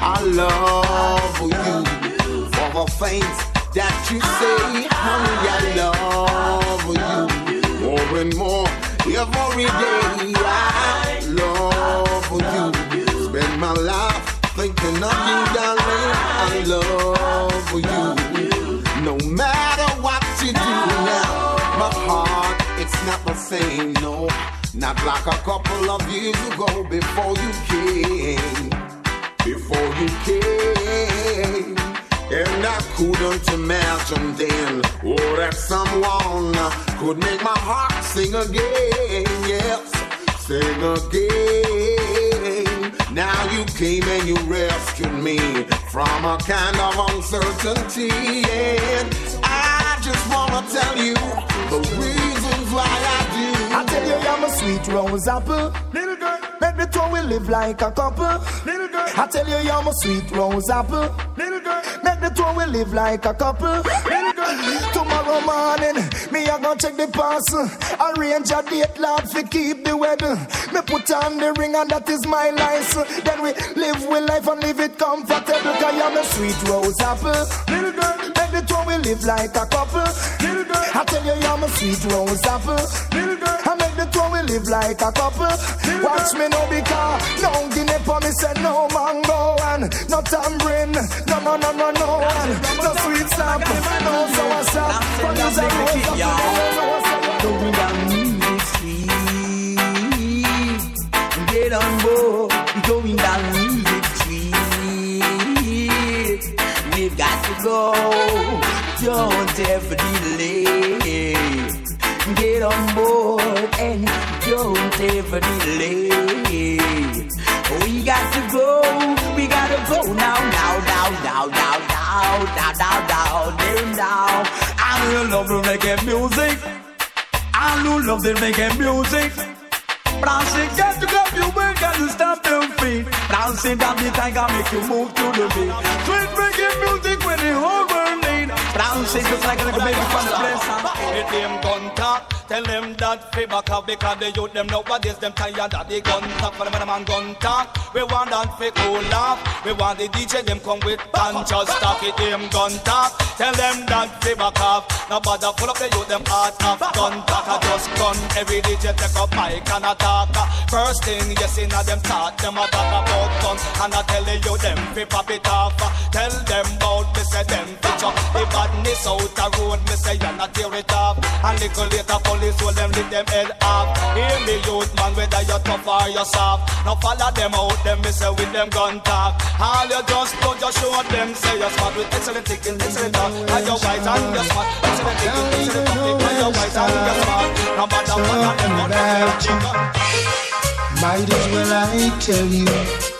I love you for the things that you say, honey. I love you more and more every day. I love you. Spend my life thinking of you, darling. I love you. No matter what you do now, my heart it's not the same. No, not like a couple of years ago before you came. Before you came. And I couldn't imagine then, oh, that someone could make my heart sing again. Yes, sing again. Now you came and you rescued me from a kind of uncertainty. And I just wanna tell you the reasons why I do. I tell you, I'm a sweet rose apple. Make me two we live like a couple. Little girl. I tell you, I'm a sweet rose apple. Little girl. Make the two we live like a couple. Little girl. Tomorrow morning, me I go check the pass. Arrange a date, Lord, for keep the wedding. Me put on the ring and that is my license. Then we live with life and live it comfortable. Cause I'm a sweet rose apple. Little girl. Make the two we live like a couple. Little girl. I tell you, I'm a sweet rose apple. Little girl. Live like a couple. Watch me no because no guinea for me say no mango and no tambourine. No, no, no, no, no one. No sweet sap. No sour down music street. Get on board. Going down music street. We've got to go. Don't ever delay. Don't ever delay. We got to go, we gotta go now, now, now, now, now, now, now, now, now, now, now. I will love to make music. I will love to make music. Dancing, get to clap your wing and you stamp your feet. Dancing down the time can make you move to the beat. Sweet reggae music when the whole world need. Dancing just like a little baby from the place. Hit them gun talk. Tell them that fi back up because the youth them nowadays them tired of the gun talk. For them man gun talk. We want that fi cool off. We want the DJ them come with and just talk it them gun talk. Tell them that fi back up. No bother full up the youth them heart of gun talk. I just gun every DJ take up mic and attack. First thing yes inna them talk them a talk about gun and I tell the youth them fi pop it off. Tell them about me say them fi the badness out the road. Me say you not tear it off. And little later police will them lift them head off. Hear me youth man whether you tough or you soft. Now follow them out them me say with them gun talk. All you just do just show them say you're smart with excellent thinking, excellent talk. And you're white and you're smart. Excellent thinking, excellent talk. And you're white and you're smart. No matter what of them gun Might as well I tell you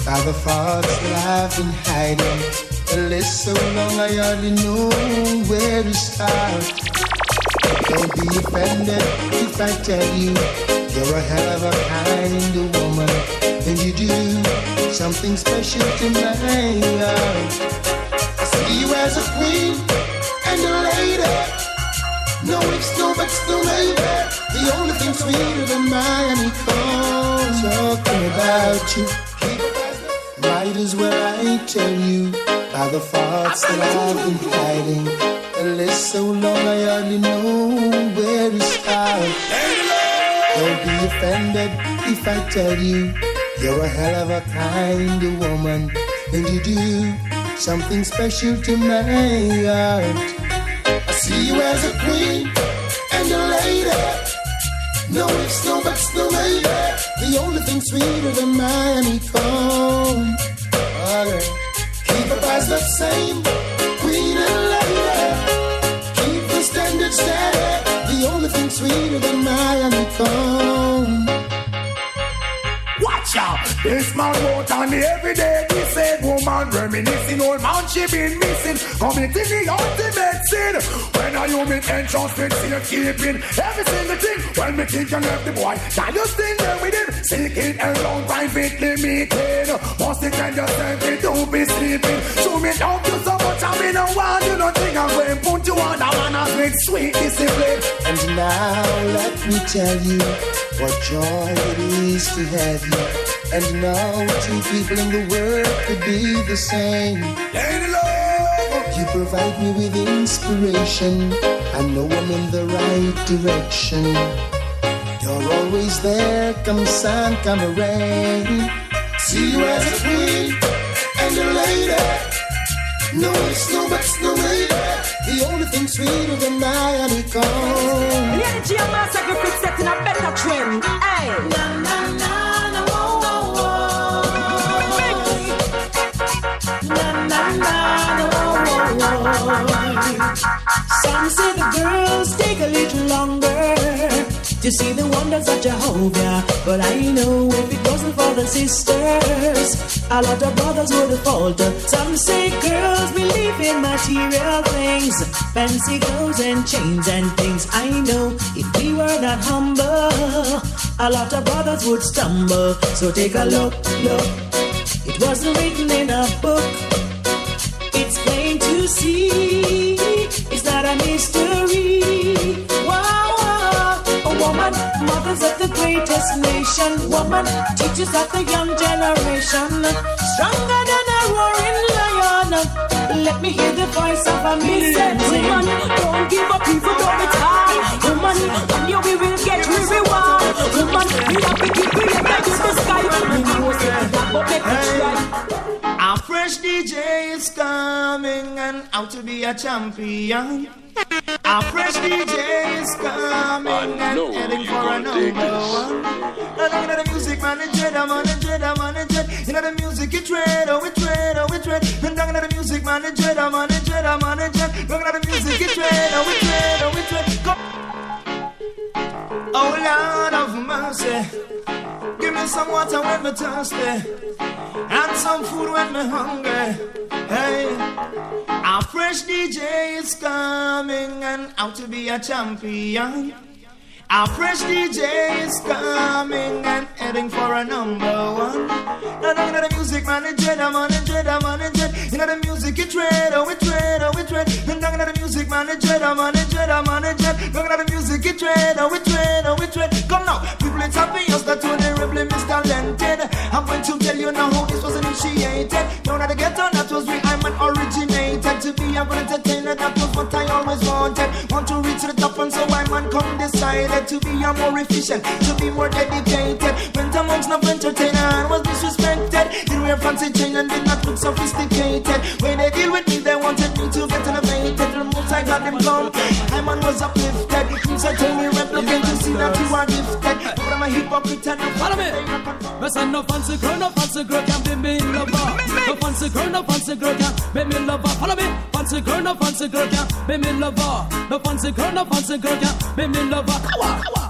all the thoughts that I've been hiding. The list so long I hardly know where to start. Don't be offended if I tell you you're a hell of a kind of woman, and you do something special to my heart. I see you as a queen and a lady. No ifs, no buts, no maybe. The only thing sweeter than my honeycomb. Talking about you. Might as well I tell you by the thoughts that I've been hiding. So long I hardly know where to start. Don't be offended if I tell you you're a hell of a kind of woman, and you do something special to my heart. I see you as a queen and a lady. No ifs, no buts, no maybe. The only thing sweeter than honeycomb. Alright. Keep up as the same, Oh. This man wrote on me every day. He said, woman reminiscing, old man she been missing. Committing the ultimate sin. When a I you meet entrustment, safekeeping every single thing. When me think you left the boy, now you still there with him. Seeking alone, privately meeting. Must defend yourself, you don't be sleeping. Show me down you so much, I mean, no one, you don't think I'm going put you on. I wanna with sweet discipline. And now let me tell you what joy it is to have you And now two people in the world could be the same. You provide me with inspiration. I know I'm in the right direction. You're always there, come sun, come rain. See you as a queen and a lady. No, it's no, but it's no lady. The only thing sweeter than my honeycomb. The energy of my sacrifice setting a better trend. Hey. Na, na, na, Some say the girls take a little longer to see the wonders of Jehovah. But I know if it wasn't for the sisters, a lot of brothers would have faltered. Some say girls believe in material things, fancy clothes and chains and things. I know if we were not humble, a lot of brothers would stumble. So take a look, look. It wasn't written in a book. It's plain to see. It's not a mystery Wow, wow, a woman, mothers of the greatest nation. Woman, teachers of the young generation. Stronger than a roaring lion. Let me hear the voice of a million. Woman, don't give up, people don't retire. Woman, and you we will get we reward. Woman, we have to keep it up to the sky. We know that, but make it try. Fresh DJ is coming and out to be a champion. A fresh DJ is coming and heading for a number one. And I'm the music man, it's dread, I'm on it, dread, I'm on it, dread. You know the music, it's dread, oh, it's dread, oh, it's dread. And I'm the music man, it's dread, I'm on it, dread, I'm on it, dread. Look at the music, it's dread, oh, it's dread, oh, it's dread. Go. Oh, Lord of mercy. Give me some water when me thirsty, and some food when me hungry. Hey, a fresh DJ is coming and out to be a champion. A fresh DJ is coming and heading for a number one. Now, now, you know the music, man, it's dread, I'm on it, it. You know the music, it's dread, oh, it's dread, oh, it's dread. And know the music, man, it's dread, I'm on it, dread, oh, I'm on it, dread. Oh, at the music, it's dread, oh, it's dread, oh, it's dread. Come now, people, it's obvious that you're terribly mistalented. I'm going to tell you now how this was initiated. Now, that the ghetto, that was where I'm an originated. To be a good entertainer, that was what I always wanted. Want to reach the decided to be a more efficient, to be more dedicated. Went amongst no entertainer and was disrespected. Did wear fancy chain and did not look sophisticated. When they deal with me, they wanted me to get elevated. The most I got them gone. My man was uplifted. He said, tell me, replicate to see that you are gifted. But I'm a hypocrite and no Follow me. Listen, no fancy girl, no fancy girl can be me lover. No fancy girl, no fancy girl can be me lover. Follow me. Fancy girl, no fancy girl can lover. No fancy girl, no fancy girl can be me lover.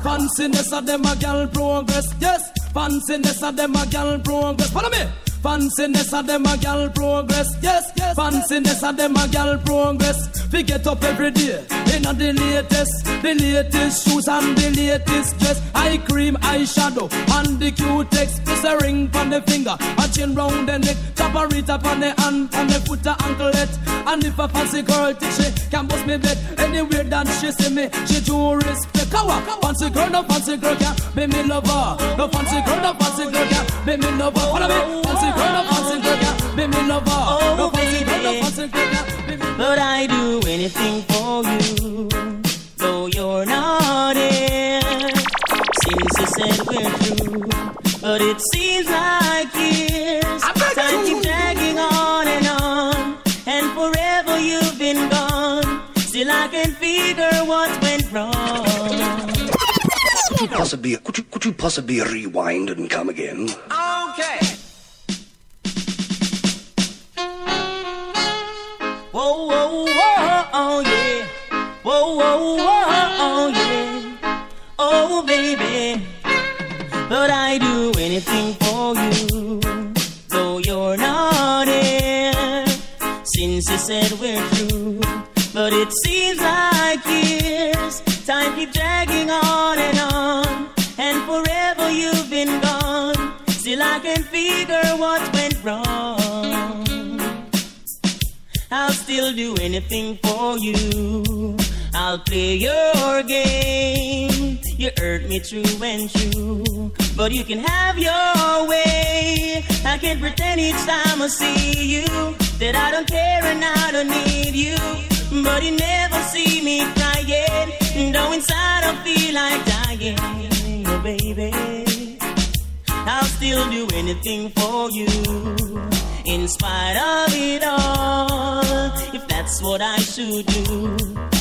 Fanciness of them a gal progress, yes. Fanciness of them a gal progress. Follow me. Fanciness of them a gal progress, yes, yes. Fanciness of them a gal progress. We get up every day in the latest, the latest shoes and the latest dress. Eye cream, eye shadow, and the Cutex. Press a ring on the finger, a chain round the neck, tap a it up on the hand, on the foot a anklet. And if a fancy girl think she can bust me bed anywhere that she see me, she do respect. Kawa, fancy girl, no fancy girl can be me lover. No fancy girl, no fancy girl can be me lover. Follow me, fancy fancy girl, no fancy girl, yeah. Be me lover. Oh, no fancy girl, no fancy girl, yeah. But I do anything for you, though you're not here. Since you said we're through, but it seems like years. Time keeps dragging on and on, and forever you've been gone. Still I can figure what went wrong. Could you possibly, could you, could you possibly rewind and come again? Okay. Anything for you, though you're not here. Since you said we're through, but it seems like years. Time keeps dragging on and on, and forever you've been gone. Still I can figure what went wrong. I'll still do anything for you. I'll play your game. You hurt me true and true. but you can have your way. I can't pretend each time I see you that I don't care and I don't need you. But you never see me crying, though inside I feel like dying, oh baby. I'll still do anything for you, in spite of it all, if that's what I should do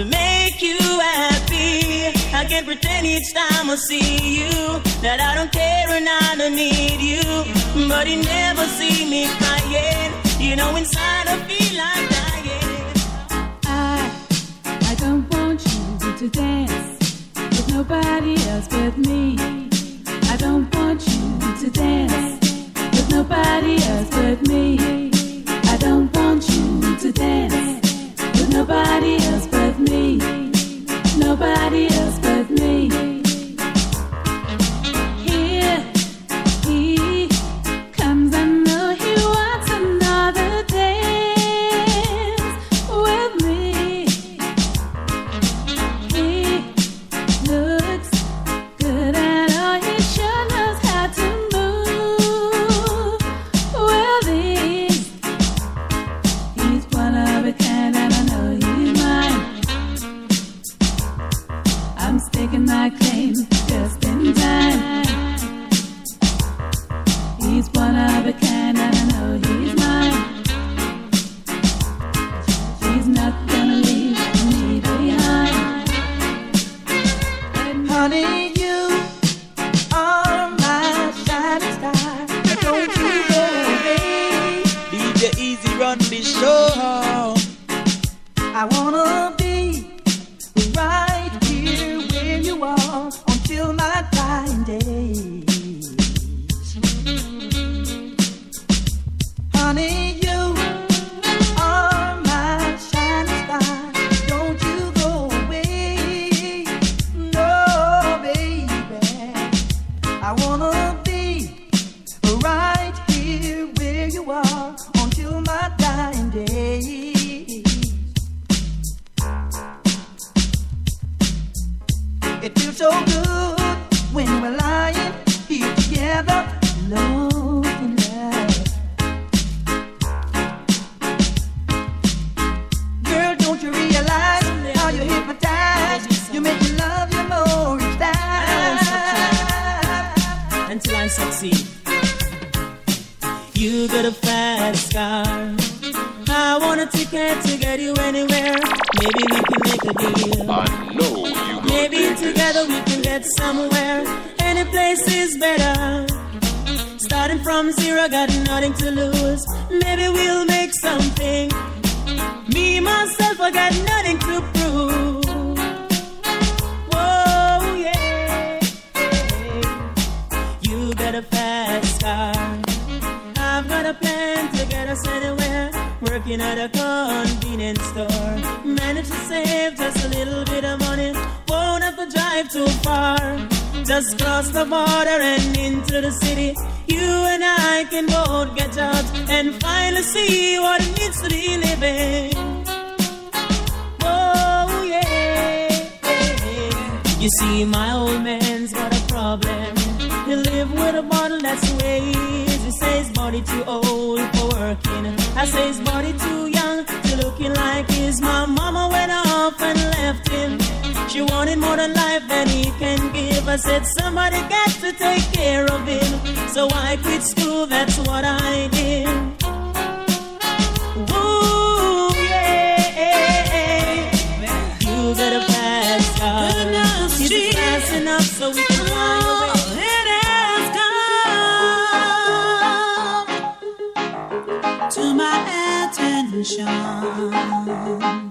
to make you happy. I can't pretend each time I see you that I don't care and I don't need you. But you never see me crying. You know, inside I feel like dying. I, I don't want you to dance with nobody else but me. I don't want you to dance with nobody else but me. I don't want you to dance until I succeed. You got a fast car. I want a ticket to get you anywhere. Maybe we can make a deal. I know you Maybe together we can get somewhere. Any place is better. Starting from zero, got nothing to lose. Maybe we'll make something. Me, myself, I got nothing to prove. Working at a convenience store. Manage to save just a little bit of money. Won't have to drive too far. Just cross the border and into the city. You and I can both get out and finally see what it means to be living. Oh, yeah. You see, my old man's got a problem. He live with a bottle, that's the way says body too old for working. I say his body too young to looking like his. My mama went off and left him. She wanted more than life than he can give. I said somebody got to take care of him. So I quit school, that's what I did. Attention. There